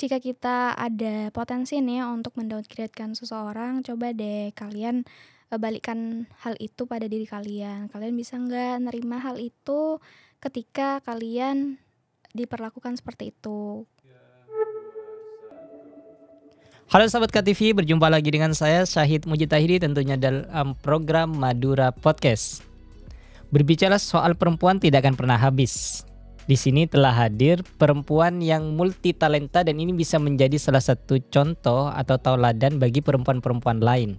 jika kita ada potensi nih untuk mendowngrade-kan seseorang, coba deh kalian uh, balikkan hal itu pada diri kalian. Kalian bisa nggak nerima hal itu ketika kalian diperlakukan seperti itu. Halo sahabat KTV, berjumpa lagi dengan saya Syahid Mujitahidi tentunya dalam program Madura Podcast. Berbicara soal perempuan tidak akan pernah habis. Di sini telah hadir perempuan yang multi talenta dan ini bisa menjadi salah satu contoh atau tauladan bagi perempuan-perempuan lain.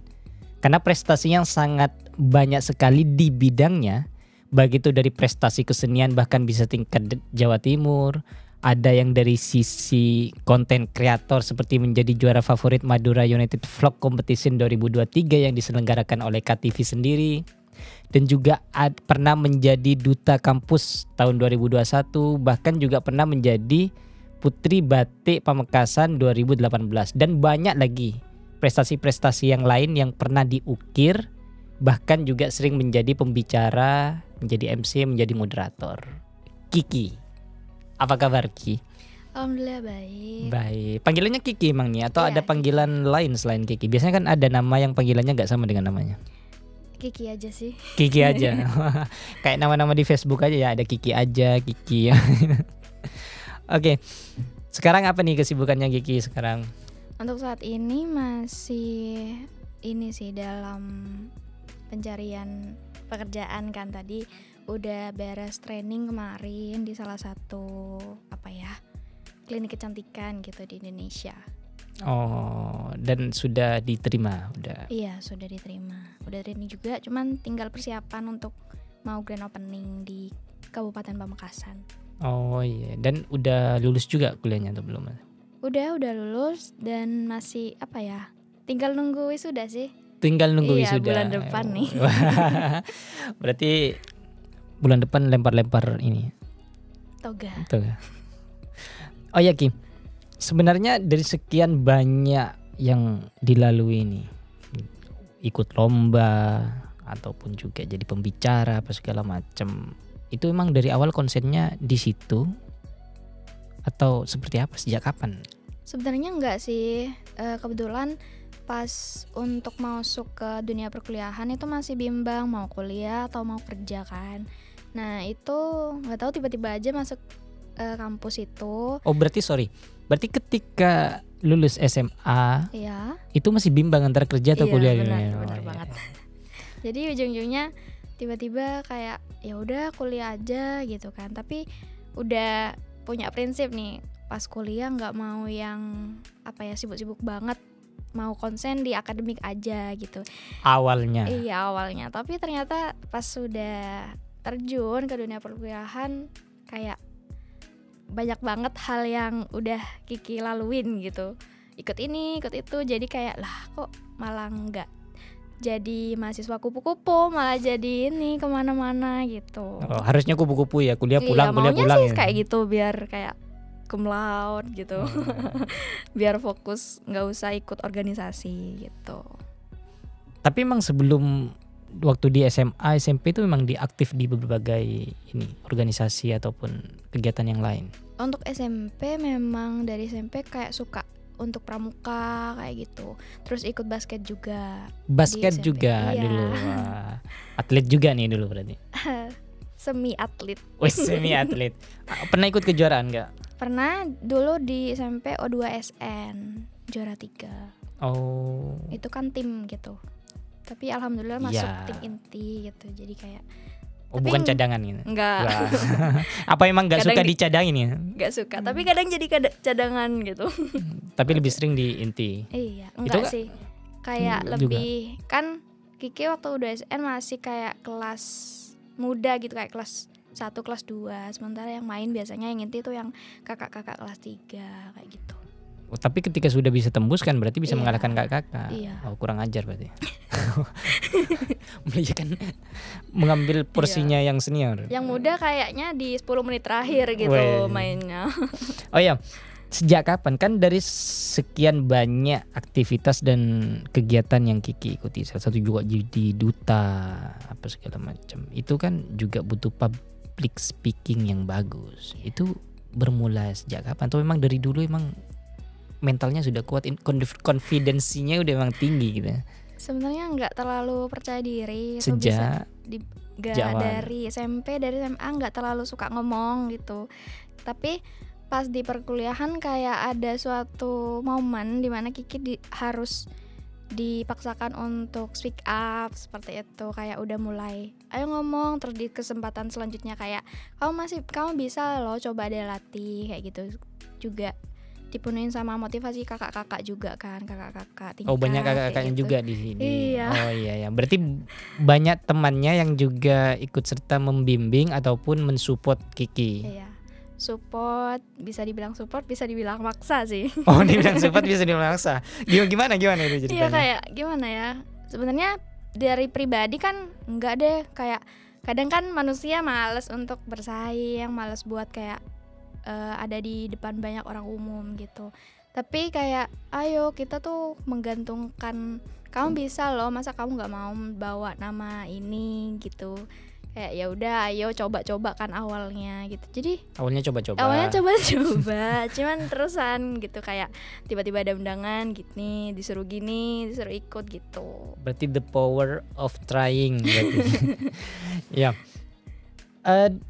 Karena prestasinya yang sangat banyak sekali di bidangnya, baik itu dari prestasi kesenian bahkan bisa tingkat Jawa Timur, ada yang dari sisi konten kreator seperti menjadi juara favorit Madura United Vlog Competition 2023 yang diselenggarakan oleh KTV sendiri dan juga ad, pernah menjadi duta kampus tahun 2021 bahkan juga pernah menjadi Putri Batik Pamekasan 2018 dan banyak lagi prestasi-prestasi yang lain yang pernah diukir bahkan juga sering menjadi pembicara, menjadi MC, menjadi moderator. Kiki apa kabar Ki? Alhamdulillah baik. Baik. Panggilannya Kiki emang nih atau Iya, ada panggilan lain selain Kiki? Biasanya kan ada nama yang panggilannya nggak sama dengan namanya. Kiki aja sih. Kiki aja. Kayak nama-nama di Facebook aja ya, ada Kiki aja, Kiki. Oke. Sekarang apa nih kesibukannya Kiki sekarang? Untuk saat ini masih ini sih dalam pencarian pekerjaan kan tadi udah beres training kemarin di salah satu apa ya klinik kecantikan gitu di Indonesia. Oh, dan sudah diterima, udah. Iya sudah diterima, udah training juga, cuman tinggal persiapan untuk mau grand opening di Kabupaten Pamekasan. Oh iya, dan udah lulus juga kuliahnya atau belum? Udah udah lulus dan masih apa ya? Tinggal nunggu wisuda sih. Tinggal nunggu Iya, wisuda. bulan depan nih. Berarti bulan depan lempar-lempar ini. Toga. Betul ya. Oh ya Kim, sebenarnya dari sekian banyak yang dilalui ini, ikut lomba ataupun juga jadi pembicara apa segala macam, itu emang dari awal konsennya di situ atau seperti apa sejak kapan? Sebenarnya enggak sih. Eh, kebetulan pas untuk masuk ke dunia perkuliahan itu masih bimbang mau kuliah atau mau kerja kan. Nah itu nggak tahu tiba-tiba aja masuk eh, kampus itu. Oh berarti sorry, berarti ketika lulus SMA Ya. itu masih bimbang antara kerja atau Iya, kuliah? benar, Oh, benar iya. banget. Jadi ujung-ujungnya tiba-tiba kayak ya udah kuliah aja gitu kan. Tapi udah punya prinsip nih pas kuliah nggak mau yang apa ya sibuk-sibuk banget mau konsen di akademik aja gitu. Awalnya. Iya awalnya, tapi ternyata pas sudah terjun ke dunia perkuliahan kayak banyak banget hal yang udah Kiki laluin gitu. Ikut ini, ikut itu, jadi kayak lah kok malah nggak jadi mahasiswa kupu-kupu, malah jadi ini ke mana-mana gitu. Oh, harusnya kupu-kupu ya kuliah Iya, pulang kuliah maunya pulang sih ya. kayak gitu biar kayak cum laude gitu, Oh, biar fokus nggak usah ikut organisasi gitu. Tapi emang sebelum waktu di SMA SMP itu memang diaktif di berbagai ini organisasi ataupun kegiatan yang lain. Untuk SMP memang dari SMP kayak suka untuk pramuka kayak gitu. Terus ikut basket juga. Basket juga iya. dulu. Wah, Atlet juga nih dulu berarti. Semi atlet. Wes semi atlet. Ah, Pernah ikut kejuaraan nggak? Pernah dulu di SMP O2SN juara 3. Oh. Itu kan tim gitu. Tapi alhamdulillah masuk Iya. tim inti gitu. Jadi kayak Oh Tapi bukan cadangan gitu. enggak. Apa emang nggak Kadang suka di- dicadangin ya? enggak suka, tapi kadang jadi kada- cadangan gitu. Tapi lebih sering di inti. Iya, Itu enggak nggak- sih. Kayak Hmm, juga. lebih kan Kiki waktu udah SN masih kayak kelas muda gitu kayak kelas 1 kelas 2 sementara yang main biasanya yang inti tuh yang kakak-kakak kelas 3 kayak gitu. Oh, tapi ketika sudah bisa tembus kan berarti bisa Iya. mengalahkan kakak-kakak. Iya. Oh, kurang ajar berarti. Beliau kan mengambil porsinya yang senior. Yang muda kayaknya di 10 menit terakhir gitu Weh. mainnya. Oh ya, sejak kapan kan dari sekian banyak aktivitas dan kegiatan yang Kiki ikuti, salah satu juga jadi duta apa segala macam. Itu kan juga butuh public speaking yang bagus. Itu bermula sejak kapan? Atau memang dari dulu emang mentalnya sudah kuat, confidence-nya udah memang tinggi gitu. sebenarnya nggak terlalu percaya diri Sejak di nggak Jawa. dari SMP dari SMA nggak terlalu suka ngomong gitu tapi pas di perkuliahan kayak ada suatu momen di mana Kiki di- harus dipaksakan untuk speak up seperti itu kayak udah mulai ayo ngomong terus di kesempatan selanjutnya kayak kamu masih kamu bisa loh coba deh latih kayak gitu juga dipenuhin sama motivasi kakak-kakak juga kan kakak-kakak tingkat Oh banyak kakak-kakaknya gitu. juga di sini. Iya. Oh iya ya. Berarti banyak temannya yang juga ikut serta membimbing ataupun mensupport Kiki. Iya. Support, bisa dibilang support, bisa dibilang maksa sih. Oh dibilang support bisa dibilang maksa. Gimana gimana gimana itu Iya ceritanya? kayak gimana ya? Sebenarnya dari pribadi kan enggak deh kayak kadang kan manusia males untuk bersaing, males buat kayak eh, ada di depan banyak orang umum gitu. Tapi kayak ayo kita tuh menggantungkan kamu bisa loh, masa kamu nggak mau bawa nama ini gitu. Kayak ya udah ayo coba-coba kan awalnya gitu. Jadi Awalnya coba-coba. awalnya coba-coba cuman terusan gitu kayak tiba-tiba ada undangan gini disuruh gini disuruh ikut gitu Berarti the power of trying berarti. ya. Eh,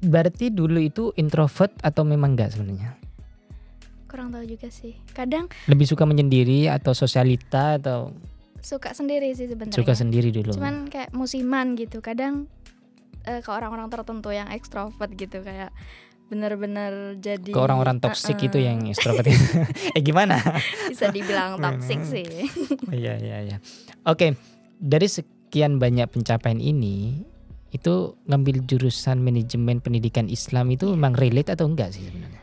berarti dulu itu introvert atau memang enggak sebenarnya? kurang tahu juga sih kadang Lebih suka menyendiri atau sosialita atau suka sendiri sih sebenarnya suka sendiri dulu? cuman kayak musiman gitu kadang eh, ke orang-orang tertentu yang ekstrovert gitu kayak bener-bener jadi ke orang-orang toksik Uh-uh. itu yang extrovert itu. eh gimana? bisa dibilang toxic sih Oh, Iya iya iya. Oke, dari sekian banyak pencapaian ini itu ngambil jurusan manajemen pendidikan Islam itu memang relate atau enggak sih sebenarnya?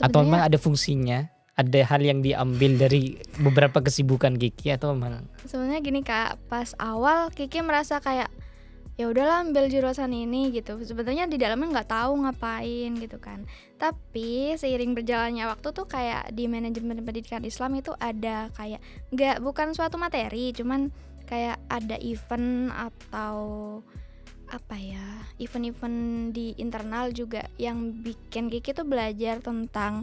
Atau memang sebenarnya ada fungsinya? Ada hal yang diambil dari beberapa kesibukan Kiki atau memang sebenarnya gini kak pas awal Kiki merasa kayak ya udahlah ambil jurusan ini gitu sebenarnya di dalamnya nggak tahu ngapain gitu kan tapi seiring berjalannya waktu tuh kayak di manajemen pendidikan Islam itu ada kayak nggak bukan suatu materi cuman kayak ada event atau apa ya event-event di internal juga yang bikin Kiki tuh belajar tentang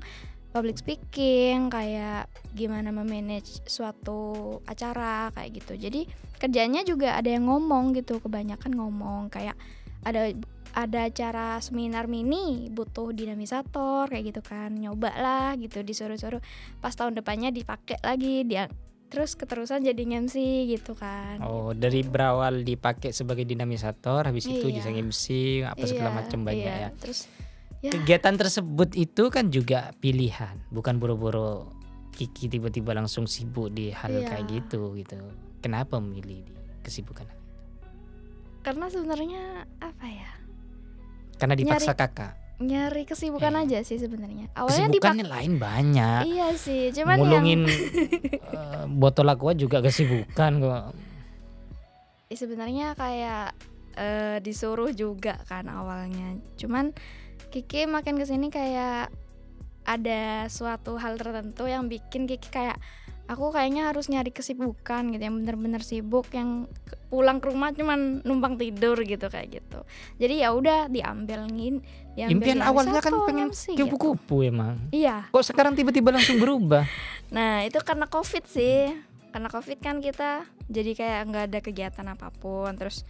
public speaking kayak gimana memanage suatu acara kayak gitu. Jadi kerjanya juga ada yang ngomong gitu kebanyakan ngomong. Kayak ada ada acara seminar mini butuh dinamisator kayak gitu kan. Nyoba lah gitu disuruh-suruh. Pas tahun depannya dipakai lagi dia terus keterusan jadi MC gitu kan oh dari berawal dipakai sebagai dinamisator habis itu Iya. bisa MC apa segala Iya, macam banyak iya. ya. terus ya Kegiatan tersebut itu kan juga pilihan, bukan buru-buru Kiki tiba-tiba langsung sibuk di hal Iya. kayak gitu gitu. Kenapa memilih di kesibukan? karena sebenarnya apa ya Karena dipaksa kakak. Nyari kesibukan Iya. aja sih sebenarnya awalnya dipakai Kesibukannya lain banyak. iya sih cuman yang Ngulungin eh, botol aqua juga kesibukan kok. Ya, sebenarnya kayak eh, disuruh juga kan awalnya cuman Kiki makin ke sini kayak ada suatu hal tertentu yang bikin Kiki kayak aku kayaknya harus nyari kesibukan gitu yang bener-bener sibuk yang pulang ke rumah cuman numpang tidur gitu kayak gitu jadi ya udah diambil ngin diambil Impian awalnya kan pengen gitu. kupu-kupu emang. iya Kok sekarang tiba-tiba langsung berubah? Nah itu karena covid sih Karena covid kan kita jadi kayak nggak ada kegiatan apa pun Terus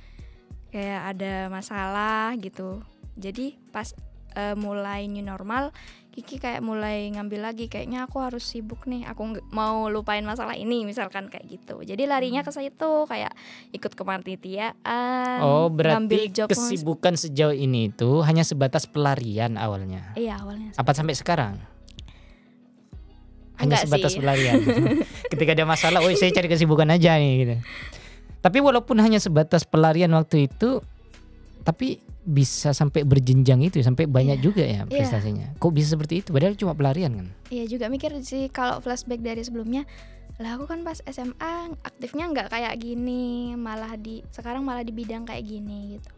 kayak ada masalah gitu Jadi pas eh, mulai new normal Kiki kayak mulai ngambil lagi Kayaknya aku harus sibuk nih Aku mau lupain masalah ini misalkan kayak gitu Jadi larinya ke situ Kayak ikut kepanitiaan Oh, berarti job kesibukan sejauh ini itu hanya sebatas pelarian awalnya. Iya awalnya Apa sampai sekarang? Hanya Enggak sebatas sih. pelarian. Ketika ada masalah, oh saya cari kesibukan aja nih gitu. Tapi walaupun hanya sebatas pelarian waktu itu, tapi bisa sampai berjenjang itu, sampai banyak Iya. juga ya Iya. prestasinya. Kok bisa seperti itu? Padahal cuma pelarian kan? Iya juga mikir sih kalau flashback dari sebelumnya lah aku kan pas SMA aktifnya nggak kayak gini malah di sekarang malah di bidang kayak gini gitu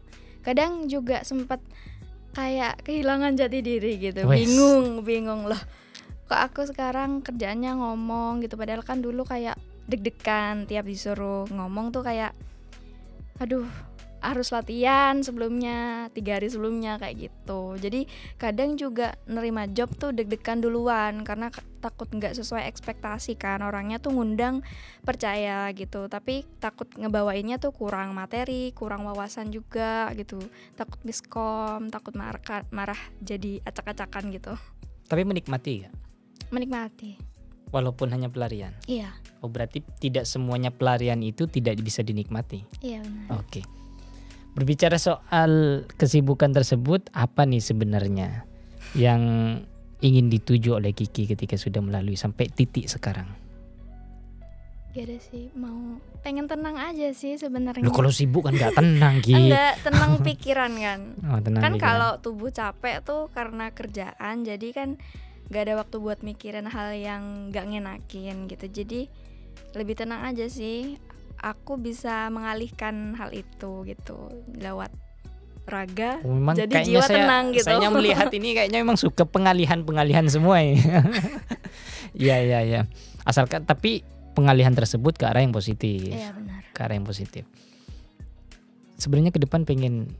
kadang juga sempet kayak kehilangan jati diri gitu bingung bingung loh kok aku sekarang kerjaannya ngomong gitu padahal kan dulu kayak deg-degan tiap disuruh ngomong tuh kayak aduh harus latihan sebelumnya tiga hari sebelumnya kayak gitu. Jadi kadang juga nerima job tuh deg-degan duluan karena takut nggak sesuai ekspektasi kan. Orangnya tuh ngundang percaya gitu. Tapi takut ngebawainnya tuh kurang materi kurang wawasan juga gitu. Takut miskom takut marah marah jadi acak-acakan gitu. Tapi menikmati ya, menikmati. Walaupun hanya pelarian. iya. Oh berarti tidak semuanya pelarian itu tidak bisa dinikmati. iya benar. Oke. Berbicara soal kesibukan tersebut, apa nih sebenarnya yang ingin dituju oleh Kiki ketika sudah melalui sampai titik sekarang? Gak ada sih mau pengen tenang aja sih sebenarnya. Lu kalau sibuk kan nggak tenang Ki. enggak tenang pikiran kan. Oh, tenang kan kalau tubuh capek tuh karena kerjaan jadi kan gak ada waktu buat mikirin hal yang gak ngenakin gitu. Jadi lebih tenang aja sih aku bisa mengalihkan hal itu gitu lewat raga Oh, memang jadi jiwa saya, tenang gitu. Saya melihat ini kayaknya memang suka pengalihan-pengalihan semua ya. Iya iya iya. Asalkan tapi pengalihan tersebut ke arah yang positif. iya benar Ke arah yang positif. Sebenarnya ke depan pengen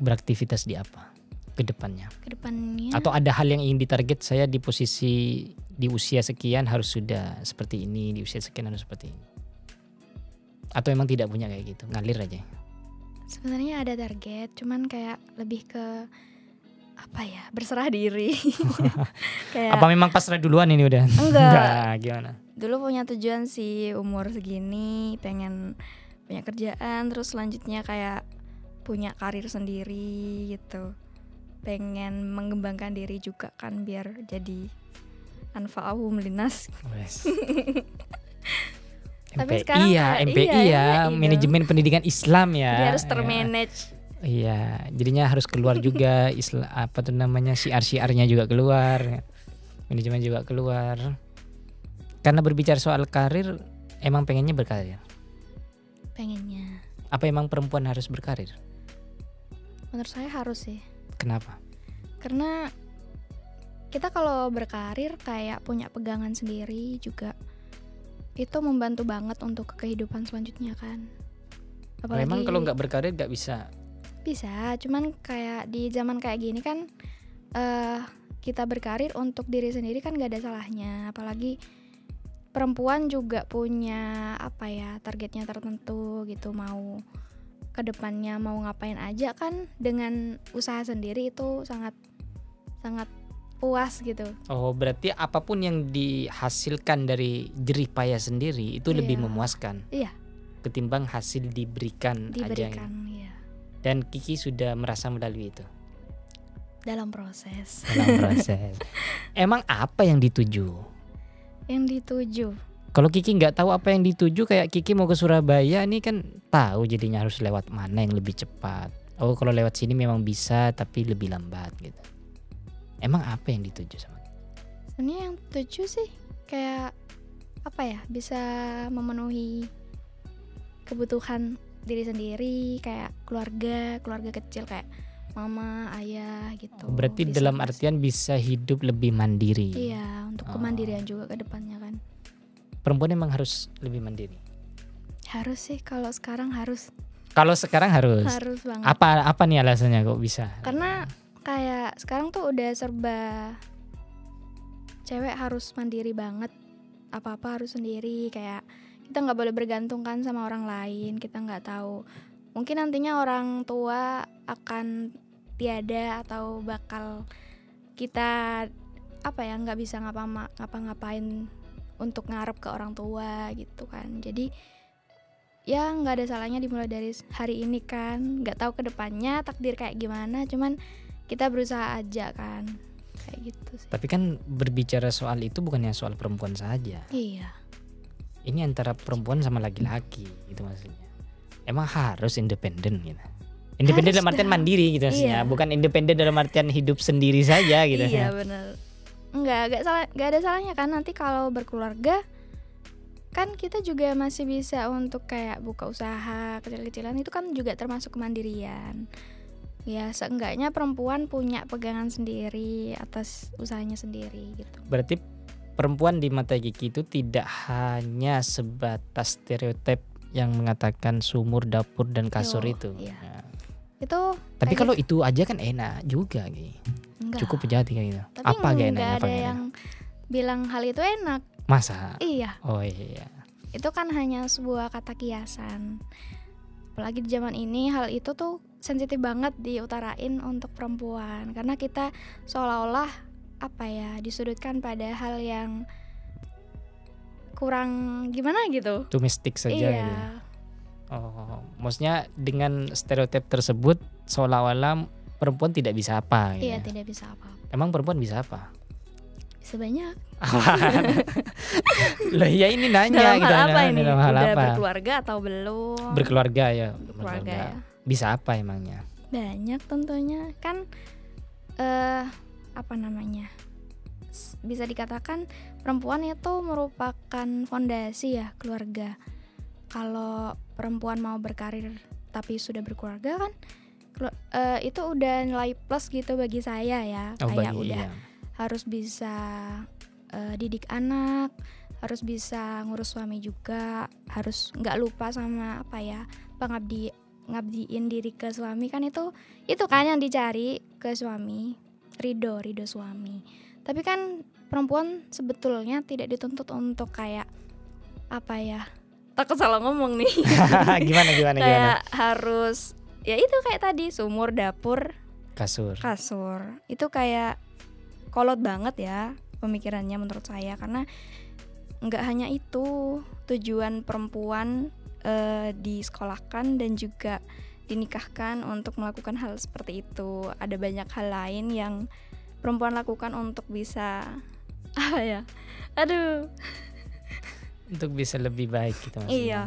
beraktivitas di apa? Ke depannya. ke depannya Atau ada hal yang ingin ditarget saya di posisi di usia sekian harus sudah seperti ini, di usia sekian harus seperti ini. Atau emang tidak punya kayak gitu, ngalir aja. sebenarnya ada target cuman kayak lebih ke apa ya berserah diri kayak Apa memang pasrah duluan ini udah? enggak gimana? dulu punya tujuan sih umur segini pengen punya kerjaan terus selanjutnya kayak punya karir sendiri gitu pengen mengembangkan diri juga kan biar jadi anfa'ahum linas. Tapi MPI ya, MPI iya, ya, iya, itu. manajemen pendidikan Islam ya. Dia harus Ya. termanage Iya, jadinya harus keluar juga Islam apa tuh namanya siar-siarnya juga keluar. Manajemen juga keluar. Karena berbicara soal karir, emang pengennya berkarir. pengennya Apa emang perempuan harus berkarir? menurut saya harus sih Kenapa? karena kita kalau berkarir kayak punya pegangan sendiri juga itu membantu banget untuk kehidupan selanjutnya kan? Memang kalau nggak berkarir nggak bisa. bisa cuman kayak di zaman kayak gini kan eh kita berkarir untuk diri sendiri kan gak ada salahnya. Apalagi perempuan juga punya apa ya targetnya tertentu gitu. Mau ke depannya mau ngapain aja kan dengan usaha sendiri itu sangat sangat puas gitu Oh, berarti apa pun yang dihasilkan dari jerih payah sendiri itu lebih Iya. memuaskan. Iya. Ketimbang hasil diberikan, aja. diberikan ya Dan Kiki sudah merasa melalui itu. dalam proses dalam proses. Emang apa yang dituju? yang dituju Kalau Kiki nggak tahu apa yang dituju, kayak Kiki mau ke Surabaya, ini kan tahu jadinya harus lewat mana yang lebih cepat. Oh, kalau lewat sini memang bisa, tapi lebih lambat gitu. Emang apa yang dituju sama? sebenarnya yang tujuh sih kayak apa ya bisa memenuhi kebutuhan diri sendiri kayak keluarga keluarga kecil kayak mama ayah gitu Berarti Bisa dalam artian bisa hidup lebih mandiri. iya untuk Oh. kemandirian juga ke depannya kan Perempuan emang harus lebih mandiri. harus sih kalau sekarang harus Kalau sekarang harus. harus banget Apa apa nih alasannya kok bisa? karena kayak sekarang tuh udah serba cewek harus mandiri banget. Apa apa harus sendiri kayak kita nggak boleh bergantung kan sama orang lain kita nggak tahu. Mungkin nantinya orang tua akan tiada atau bakal kita apa ya nggak bisa ngapa ngapa-ngapain untuk ngarep ke orang tua gitu kan. Jadi ya nggak ada salahnya dimulai dari hari ini kan. Nggak tahu ke depannya takdir kayak gimana cuman kita berusaha aja kan kayak gitu sih Tapi kan berbicara soal itu bukannya soal perempuan saja. iya Ini antara perempuan sama laki-laki gitu maksudnya. Emang harus independen gitu. Independen Harus dalam artian mandiri gitu maksudnya, Iya. bukan independen dalam artian hidup sendiri saja gitu. iya bener nggak nggak salah nggak ada salahnya kan nanti kalau berkeluarga kan kita juga masih bisa untuk kayak buka usaha kecil-kecilan itu kan juga termasuk kemandirian ya seenggaknya perempuan punya pegangan sendiri atas usahanya sendiri gitu Berarti perempuan di mata Kiki itu tidak hanya sebatas stereotip yang mengatakan sumur, dapur dan kasur Yo, itu. iya. Ya. Itu Tapi kalau itu aja kan enak juga Gi. enggak. Cukup pejabat kayak gitu. Tapi apa gak enggak enaknya? Apa ada gak yang enak? bilang hal itu enak. Masa? Iya, Oh iya. itu kan hanya sebuah kata kiasan. Apalagi di zaman ini hal itu tuh sensitif banget diutarain untuk perempuan karena kita seolah-olah apa ya disudutkan pada hal yang kurang gimana gitu. Domestik saja iya. gitu. Oh, maksudnya dengan stereotip tersebut seolah-olah perempuan tidak bisa apa gitu. Iya, ya? tidak bisa apa-apa. Emang perempuan bisa apa? Bisa banyak. Loh ya ini nanya dalam gitu, hal apa ini? Dalam hal Udah apa? berkeluarga atau belum? Berkeluarga ya. Berkeluarga ya. Bisa apa emangnya? Banyak tentunya kan eh apa namanya? Bisa dikatakan perempuan itu merupakan fondasi ya keluarga. Kalau perempuan mau berkarir tapi sudah berkeluarga kan eh, itu udah nilai plus gitu bagi saya ya. Oh, Kayak bagi udah iya. harus bisa eh, didik anak, harus bisa ngurus suami juga, harus nggak lupa sama apa ya pengabdi ngabdiin diri ke suami kan itu itu kan yang dicari ke suami ridho ridho suami tapi kan perempuan sebetulnya tidak dituntut untuk kayak apa ya takut salah ngomong nih gimana gimana gimana? kayak harus ya itu kayak tadi sumur dapur Kasur. kasur itu kayak kolot banget ya pemikirannya menurut saya karena nggak hanya itu tujuan perempuan eh, disekolahkan dan juga dinikahkan untuk melakukan hal seperti itu ada banyak hal lain yang perempuan lakukan untuk bisa apa ya aduh Untuk bisa lebih baik gitu maksudnya. Iya.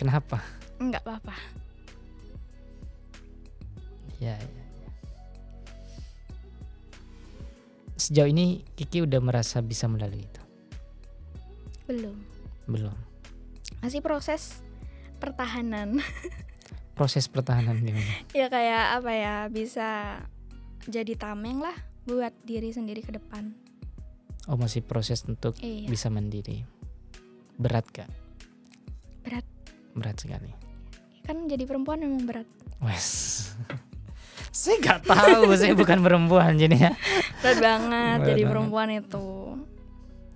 Kenapa? nggak apa-apa Ya, ya, ya. Sejauh ini Kiki udah merasa bisa melalui itu? belum Belum. Masih proses pertahanan Proses pertahanan gimana? ya kayak apa ya bisa jadi tameng lah buat diri sendiri ke depan Oh masih proses untuk iya bisa mandiri. Berat gak? Berat. Berat sekali. kan jadi perempuan memang berat Wes. saya nggak tahu, saya bukan perempuan jadi ya. berat banget Berat jadi banget. perempuan itu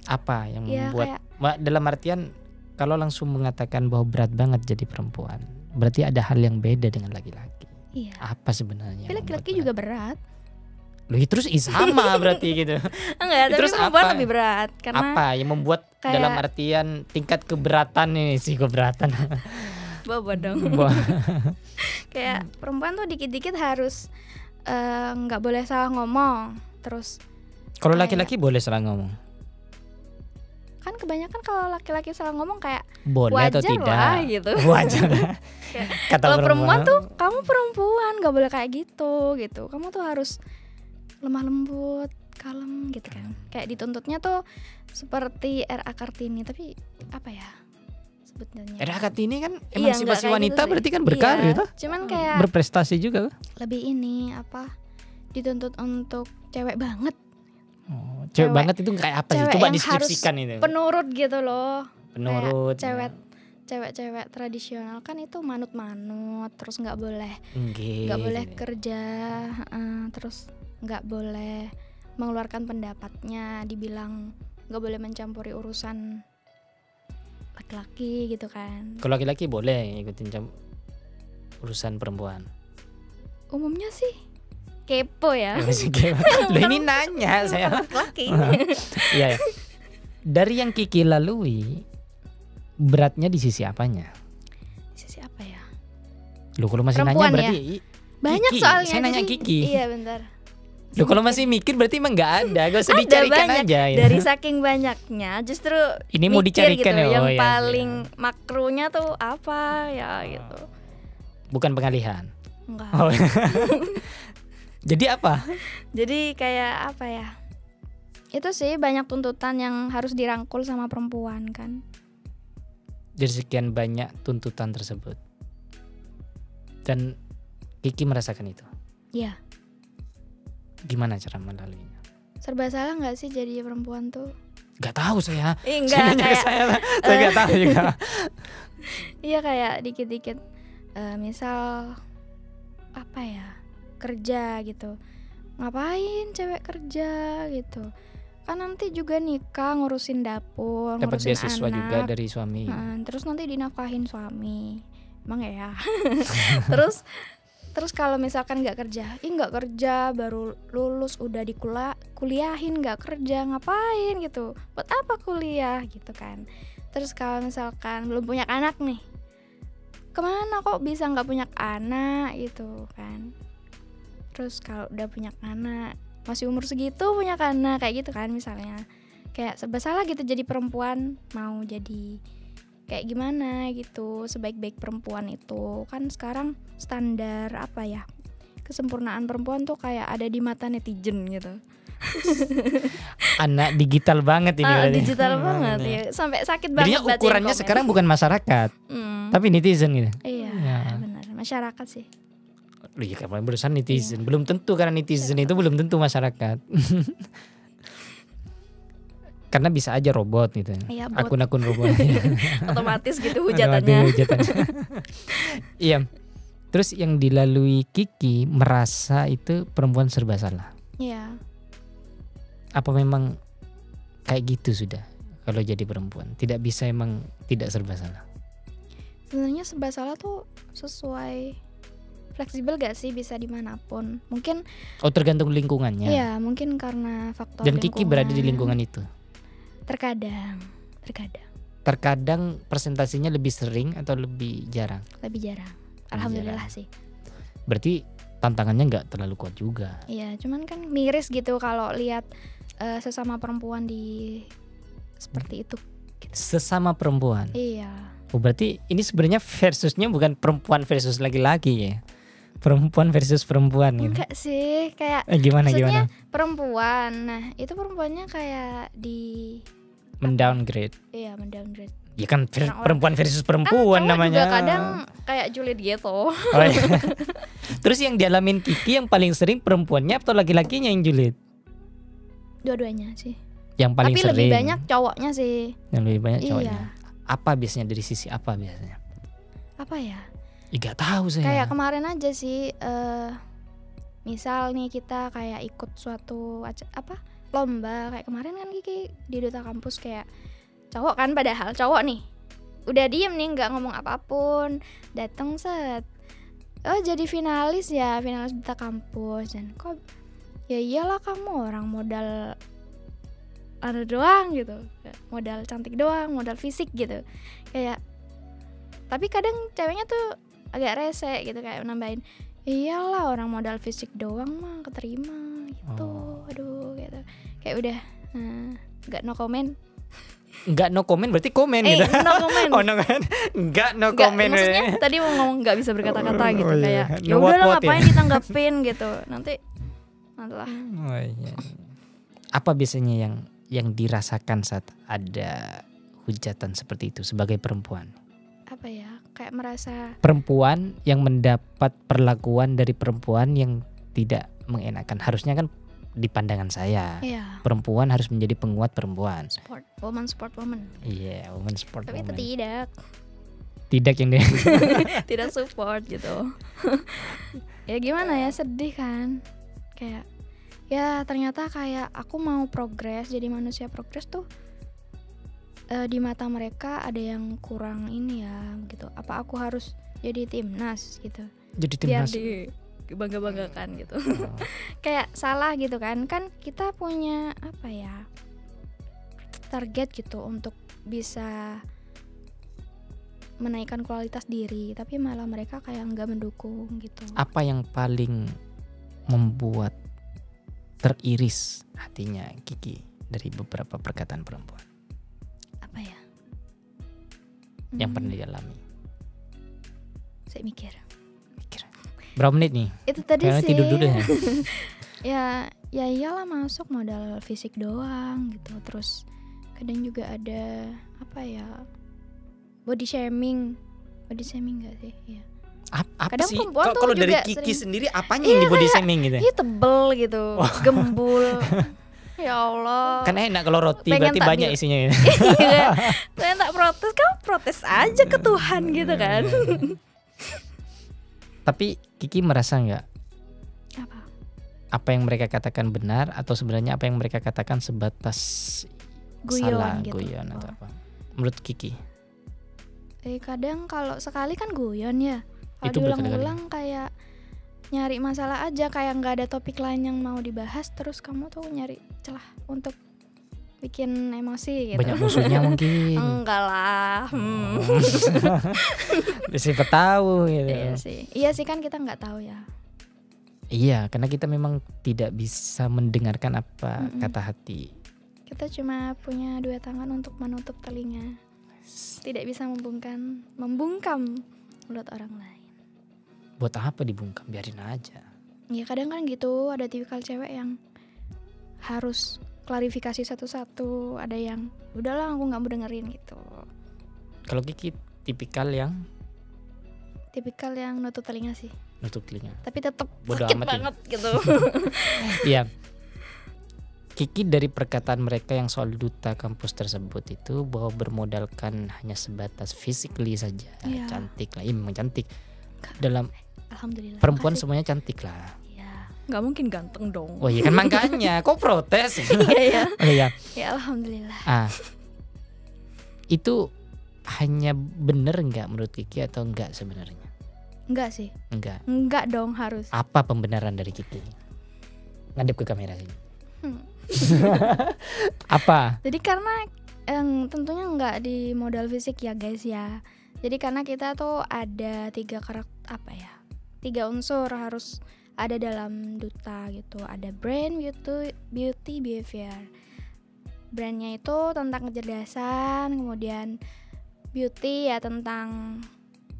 Apa yang ya membuat kayak dalam artian kalau langsung mengatakan bahwa berat banget jadi perempuan, berarti ada hal yang beda dengan laki-laki. iya Apa sebenarnya? laki-laki juga berat? Loh, ya terus sama berarti gitu. enggak tapi Terus perempuan apa? lebih berat karena Apa yang membuat kayak- dalam artian tingkat keberatan ini sih keberatan. bobo dong kayak perempuan tuh dikit-dikit harus eh, nggak boleh salah ngomong terus kalau laki-laki boleh salah ngomong. Kan kebanyakan kalau laki-laki salah ngomong kayak Boleh wajar atau tidak? lah gitu Wajar. Kata kalau perempuan tuh kamu perempuan nggak boleh kayak gitu gitu kamu tuh harus lemah lembut kalem gitu kan kayak dituntutnya tuh seperti RA Kartini tapi apa ya sebetulnya Era Kartini kan Iya, emansipasi kayak wanita gitu berarti kan berkarir Iya, toh? cuman kayak Berprestasi juga. lebih ini apa dituntut untuk cewek banget Oh, cewek, Cewek- banget itu kayak apa sih? Coba deskripsikan itu. penurut gitu loh Penurut. cewek cewek-cewek tradisional kan itu manut-manut terus nggak boleh nggak boleh kerja heeh, terus nggak boleh mengeluarkan pendapatnya dibilang nggak boleh mencampuri urusan laki-laki gitu kan Kalau laki-laki boleh ikutin jam urusan perempuan. umumnya sih kepo ya Ya, masih Loh ini nanya saya. laki Iya. ya. Dari yang Kiki lalui beratnya di sisi apanya? sisi apa ya Loh kalau masih Perempuan nanya ya? berarti banyak Kiki, soalnya saya nanya jadi- Kiki. iya bentar Loh kalau masih mikir berarti emang nggak ada, gak usah Ada dicarikan banyak. aja. gitu. dari saking banyaknya justru Ini mau dicarikan gitu, ya, oh yang iya, paling makrunya tuh apa ya gitu Bukan pengalihan. enggak Oh. Jadi apa? Jadi kayak apa ya? Itu sih banyak tuntutan yang harus dirangkul sama perempuan kan. Dari sekian banyak tuntutan tersebut. Dan Kiki merasakan itu. Iya. Gimana cara melaluinya? Serba salah nggak sih jadi perempuan tuh? Gak tahu saya. Saya enggak ke kayak saya, saya gak tahu juga. iya kayak dikit-dikit eh, misal apa ya kerja gitu. Ngapain cewek kerja gitu? Kan nanti juga nikah ngurusin dapur Dapat ngurusin beasiswa anak. juga dari suami. Nah, terus nanti dinafkahin suami. Emang ya? Terus terus kalau misalkan nggak kerja ih nggak kerja baru lulus udah dikula kuliahin nggak kerja ngapain gitu? Buat apa kuliah? Gitu kan. Terus kalau misalkan belum punya anak nih ke mana kok bisa nggak punya anak gitu kan terus kalau udah punya anak masih umur segitu punya anak kayak gitu kan misalnya kayak serba salah gitu jadi perempuan mau jadi kayak gimana gitu sebaik-baik perempuan itu kan sekarang standar apa ya kesempurnaan perempuan tuh kayak ada di mata netizen gitu Anak digital banget ini. ah, digital Hmm, banget ini. ya sampai sakit banget Jadinya ukurannya sekarang bukan masyarakat, Hmm, tapi netizen gitu. iya Ya. benar masyarakat sih Iya kan barusan netizen. Belum tentu karena netizen itu belum tentu masyarakat. karena bisa aja robot gitu. iya bot Akun-akun robot. otomatis gitu hujatannya. Iya. Terus yang dilalui Kiki merasa itu perempuan serba salah. iya Apa memang kayak gitu sudah kalau jadi perempuan? Tidak bisa emang tidak serba salah. sebenarnya serba salah tuh sesuai fleksibel gak sih bisa di mana pun mungkin Oh tergantung lingkungannya. Iya, mungkin karena faktor Dan Kiki berada di lingkungan itu. Terkadang, terkadang Terkadang presentasinya lebih sering atau lebih jarang. lebih jarang. Alhamdulillah sih. Berarti tantangannya nggak terlalu kuat juga. Iya, cuman kan miris gitu kalau lihat eh, sesama perempuan di seperti itu. Sesama perempuan. Iya. Oh berarti ini sebenarnya versusnya bukan perempuan versus laki-laki ya. Perempuan versus perempuan gitu. Enggak sih, kayak Eh, gimana maksudnya gimana? perempuan. Nah, itu perempuannya kayak di Mendowngrade. iya mendowngrade. Ya kan ver- perempuan versus Kan perempuan cowok namanya. juga kadang kayak julid gitu. Oh, iya. Terus yang dialamin Kiki yang paling sering perempuannya atau laki-lakinya yang julid? Dua-duanya sih. Yang paling Tapi sering. lebih banyak cowoknya sih. Yang lebih banyak Iya. cowoknya. Apa biasanya dari sisi apa biasanya? Apa ya? Ya, gak tahu saya. kayak kemarin aja sih eh misal nih kita kayak ikut suatu apa lomba kayak kemarin kan Kiki di duta kampus kayak cowok kan padahal cowok nih. Udah diem nih nggak ngomong apa pun dateng set. Oh jadi finalis ya finalis duta kampus. Dan kok ya iyalah kamu orang modal anu doang gitu. Modal cantik doang modal fisik gitu. Kayak tapi kadang ceweknya tuh agak rese gitu kayak nambahin iyalah orang modal fisik doang mah keterima gitu Oh. aduh gitu kayak udah nah, nggak no comment Enggak no comment berarti komen eh gitu. no comment Oh no kan? Enggak no Nggak, comment. maksudnya tadi mau ngomong nggak bisa berkata-kata Oh, gitu oh, iya. kayak ya No udah lah what-what ya. ngapain ditanggapin gitu nanti nanti lah Oh, iya. Apa biasanya yang yang dirasakan saat ada hujatan seperti itu sebagai perempuan? Ya kayak merasa Perempuan yang mendapat perlakuan dari perempuan yang tidak mengenakan. Harusnya kan di pandangan saya, ya perempuan harus menjadi penguat perempuan. sport woman sport woman Iya, woman sport tapi itu woman. tidak Tidak yang dia. tidak support gitu ya gimana ya sedih kan kayak ya ternyata kayak aku mau progres jadi manusia progres tuh eh, di mata mereka ada yang kurang ini ya gitu. Apa aku harus jadi timnas gitu? Jadi biar timnas. di bangga banggakan gitu. Oh. kayak salah gitu kan? Kan kita punya apa ya target gitu untuk bisa menaikkan kualitas diri tapi malah mereka kayak nggak mendukung gitu. Apa yang paling membuat teriris hatinya Kiki dari beberapa perkataan perempuan yang Hmm, pernah dialami? saya mikir Mikir. Berapa menit nih? itu tadi Kayaknya sih tidur dulu ya. ya ya iyalah masuk modal fisik doang gitu terus kadang juga ada apa ya body shaming body shaming gak sih ya Ap- apa Kadang sih? perempuan Kalau tuh kalau dari Kiki sering- sendiri apanya Iya, yang di body shaming gitu? Ih tebel gitu, gembul. Ya Allah. Kan enak kalau roti Pengen berarti banyak di- isinya. Iya. Saya tak protes, kamu protes aja ke Tuhan gitu kan. Tapi Kiki merasa nggak Apa? apa yang mereka katakan benar atau sebenarnya apa yang mereka katakan sebatas Guyon salah gitu. guyon atau Oh. apa? Menurut Kiki? Eh kadang kalau sekali kan guyon ya. Kalau diulang-ulang kayak nyari masalah aja kayak nggak ada topik lain yang mau dibahas terus kamu tuh nyari celah untuk bikin emosi gitu. Banyak musuhnya mungkin. Enggak lah. Hmm. Siapa tahu gitu. Iya sih. Iya sih kan kita nggak tahu ya. Iya, karena kita memang tidak bisa mendengarkan apa Mm-mm. kata hati. Kita cuma punya dua tangan untuk menutup telinga. Tidak bisa membungkam membungkam mulut orang lain. Buat apa dibungkam? Biarin aja. Ya kadang kan gitu ada tipikal cewek yang harus klarifikasi satu-satu. Ada yang udahlah aku nggak mau dengerin gitu. Kalau Kiki tipikal yang Tipikal yang nutup telinga sih. nutup telinga. Tapi tetap sakit amat ya. banget gitu. Iya. Kiki dari perkataan mereka yang soal duta kampus tersebut itu bahwa bermodalkan hanya sebatas physically saja, Iya. cantik lah, iya memang cantik. Dalam Alhamdulillah. perempuan makasih. semuanya cantik lah. Iya. Nggak mungkin ganteng dong. Oh iya kan makanya, kok protes? Iya ya. oh iya. Ya alhamdulillah. Ah, itu hanya bener nggak menurut Kiki atau enggak sebenarnya? Enggak sih. Enggak. Enggak dong harus. Apa pembenaran dari Kiki? Ngadep ke kamera sini. Hmm. Apa? Jadi karena yang tentunya nggak di modal fisik ya guys ya. Jadi karena kita tuh ada tiga karakter apa ya? Tiga unsur harus ada dalam duta gitu. Ada brand, beauty, beauty, behavior. Brandnya itu tentang kecerdasan, kemudian beauty ya tentang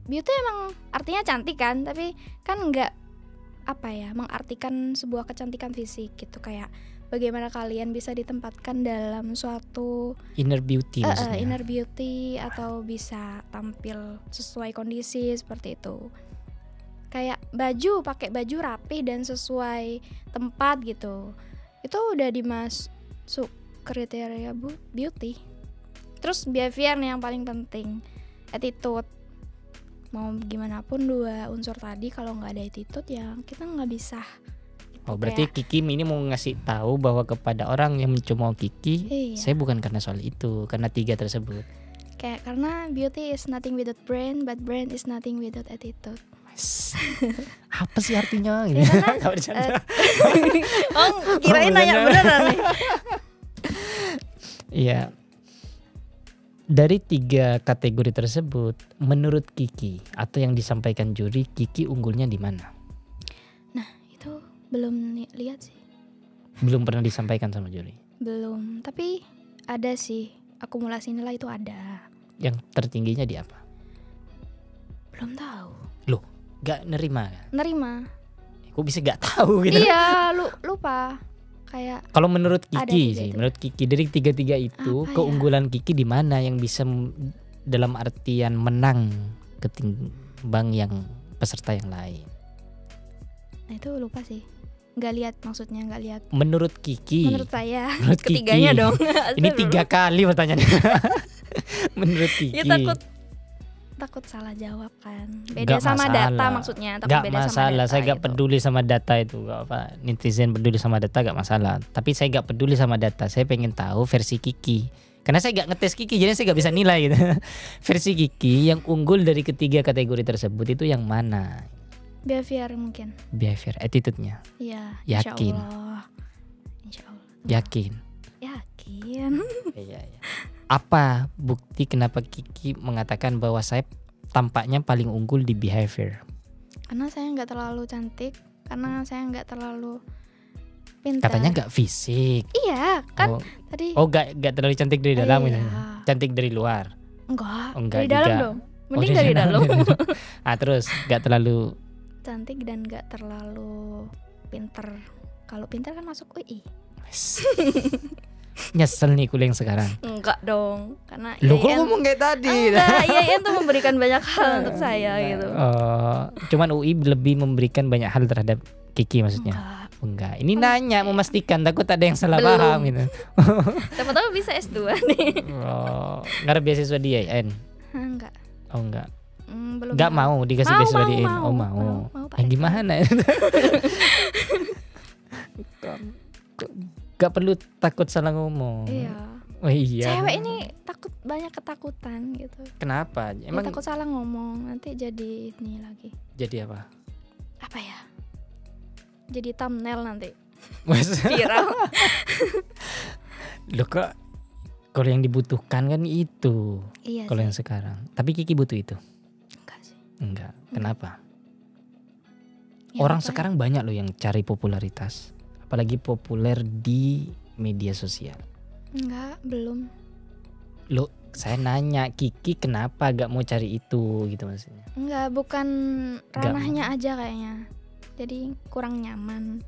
beauty emang artinya cantik kan, tapi kan nggak apa ya mengartikan sebuah kecantikan fisik gitu kayak bagaimana kalian bisa ditempatkan dalam suatu Inner beauty eh, eh, inner beauty atau bisa tampil sesuai kondisi seperti itu kayak baju pakai baju rapi dan sesuai tempat gitu. Itu udah dimasuk kriteria bu- beauty. Terus behavior nih yang paling penting attitude. Mau gimana pun dua unsur tadi kalau nggak ada attitude ya kita nggak bisa. Oh berarti Kiki ini mau ngasih tahu bahwa kepada orang yang mencemooh Kiki, Iya. saya bukan karena soal itu, karena tiga tersebut. kayak karena beauty is nothing without brain but brain is nothing without attitude Apa sih artinya? Ya, karena, Nggak bercanda. oh kirain Oh, nanya bener. beneran nih Iya. Dari tiga kategori tersebut, menurut Kiki atau yang disampaikan juri, Kiki unggulnya di mana? itu belum lihat sih Belum pernah disampaikan sama juri. belum tapi ada sih akumulasi nilai itu ada Yang tertingginya di apa? belum tahu Gak nerima kan? nerima Kok bisa gak tahu gitu? iya lu lupa kayak Kalau menurut Kiki tiga sih, itu. menurut Kiki dari tiga-tiga itu Apa ya? keunggulan Kiki di mana yang bisa dalam artian menang ketimbang yang peserta yang lain? nah itu lupa sih nggak lihat maksudnya nggak lihat Menurut Kiki, menurut saya menurut ketiganya Kiki. dong Ini tiga kali pertanyaannya. menurut Kiki. ya takut takut salah jawab kan beda Nggak sama data masalah. maksudnya takut Gak beda sama masalah, data saya gak gitu. peduli sama data itu gak apa netizen peduli sama data gak masalah. Tapi saya gak peduli sama data, saya pengen tahu versi Kiki. Karena saya gak ngetes Kiki, jadi saya gak bisa nilai gitu. versi Kiki yang unggul dari ketiga kategori tersebut itu yang mana? behavior mungkin Behavior, attitude-nya. Iya, Yakin. Insya Allah. Insya Allah. Yakin. Yakin. Iya, iya. Apa bukti kenapa Kiki mengatakan bahwa saya tampaknya paling unggul di behavior? Karena saya nggak terlalu cantik, karena saya nggak terlalu pintar. Katanya nggak fisik. Iya, kan oh, tadi. oh gak, gak terlalu cantik dari dalam iya. gitu. Cantik dari luar. Enggak, Oh, enggak dari dalam juga. dong. Oh, Mending dari dalam. ah terus gak terlalu cantik dan nggak terlalu pinter. Kalau pinter kan masuk UI. nyesel nih kuliah yang sekarang. Enggak dong, karena Lu kok ngomong kayak tadi? Enggak, IAIN tuh memberikan banyak hal untuk saya gitu. Oh, cuman UI lebih memberikan banyak hal terhadap Kiki maksudnya. Enggak, Enggak, ini Oh, nanya memastikan takut ada yang salah Belum. paham gitu. Siapa tahu bisa S2 nih. Oh, nggak ada beasiswa di IAIN. Enggak. Oh enggak. Hmm, belum. Enggak tahu. mau dikasih Mau, beasiswa mau, di IAIN. mau, Oh mau. mau, mau, Eh, gimana? Gak perlu takut salah ngomong. Iya. Oh iya. Cewek ini takut banyak ketakutan gitu. Kenapa? Dia Emang takut salah ngomong nanti jadi ini lagi. jadi apa? Apa ya? Jadi thumbnail nanti viral. lo kok kalau yang dibutuhkan kan itu. iya Kalau yang sekarang. Tapi Kiki butuh itu. Enggak sih. Enggak. Kenapa? Ya, Orang sekarang banyak loh yang cari popularitas. Apalagi populer di media sosial. enggak, belum. Lo saya nanya Kiki kenapa gak mau cari itu gitu maksudnya. Enggak, bukan ranahnya aja kayaknya. Jadi kurang nyaman.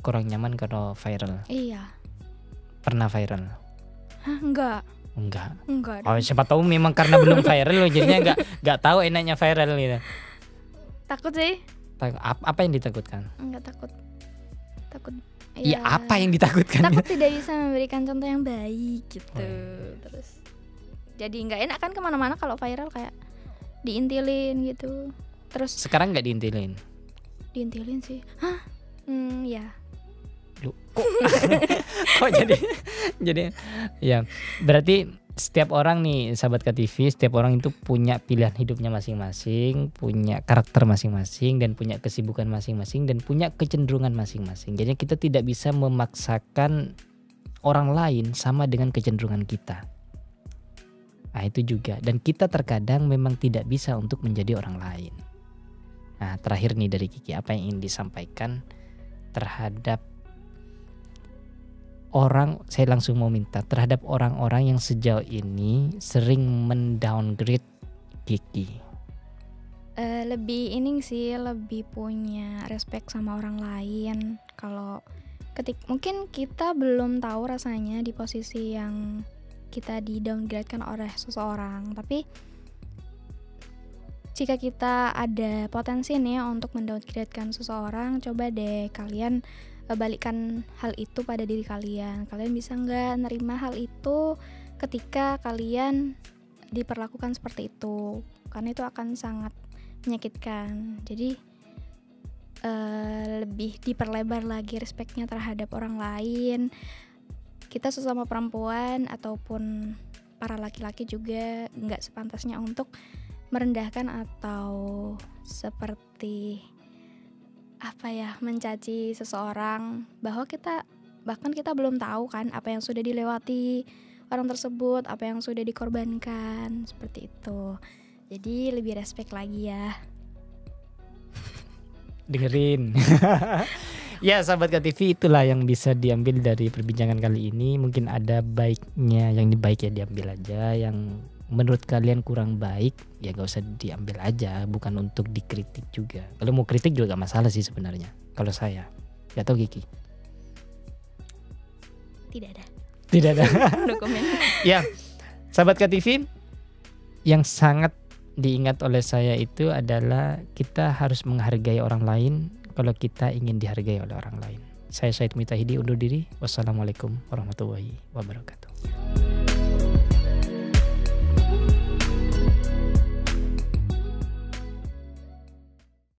Kurang nyaman kalau viral. Iya. Pernah viral? Hah, enggak. Enggak. Enggak. Oh siapa tahu memang karena belum viral loh jadinya nggak nggak tahu enaknya viral gitu. Takut sih. Tak- ap- Apa yang ditakutkan? Enggak takut. Takut. Iya apa yang ditakutkan? takut tidak bisa memberikan contoh yang baik gitu. Oh, iya. terus jadi nggak enak kan ke mana-mana kalau viral kayak diintilin gitu. Terus Sekarang nggak diintilin. diintilin sih. Hah? Hmm ya. Lu kok, kok jadi jadi ya. Berarti setiap orang nih sahabat KTV setiap orang itu punya pilihan hidupnya masing-masing punya karakter masing-masing dan punya kesibukan masing-masing dan punya kecenderungan masing-masing. Jadi kita tidak bisa memaksakan orang lain sama dengan kecenderungan kita. Nah itu juga. Dan kita terkadang memang tidak bisa untuk menjadi orang lain. Nah terakhir nih dari Kiki apa yang ingin disampaikan terhadap orang saya langsung mau minta terhadap orang-orang yang sejauh ini sering mendowngrade Kiki. Eh, lebih ini sih lebih punya respect sama orang lain kalau ketik mungkin kita belum tahu rasanya di posisi yang kita di downgrade kan oleh seseorang tapi jika kita ada potensi nih untuk mendowngradekan seseorang coba deh kalian balikkan hal itu pada diri kalian. Kalian bisa nggak nerima hal itu ketika kalian diperlakukan seperti itu? Karena itu akan sangat menyakitkan. Jadi eh, lebih diperlebar lagi respeknya terhadap orang lain. Kita sesama perempuan ataupun para laki-laki juga nggak sepantasnya untuk merendahkan atau seperti apa ya mencaci seseorang bahwa kita bahkan kita belum tahu kan apa yang sudah dilewati orang tersebut apa yang sudah dikorbankan seperti itu jadi lebih respect lagi ya Dengerin. ya sahabat KTV itulah yang bisa diambil dari perbincangan kali ini. Mungkin ada baiknya yang baik ya diambil aja, yang menurut kalian kurang baik ya gak usah diambil aja, bukan untuk dikritik juga. Kalau mau kritik juga gak masalah sih sebenarnya. Kalau saya, gak tau Kiki. tidak ada Tidak ada. dokumen ya, sahabat KTV yang sangat diingat oleh saya itu adalah kita harus menghargai orang lain kalau kita ingin dihargai oleh orang lain. Saya Said Mitahidi undur diri. Wassalamualaikum warahmatullahi wabarakatuh.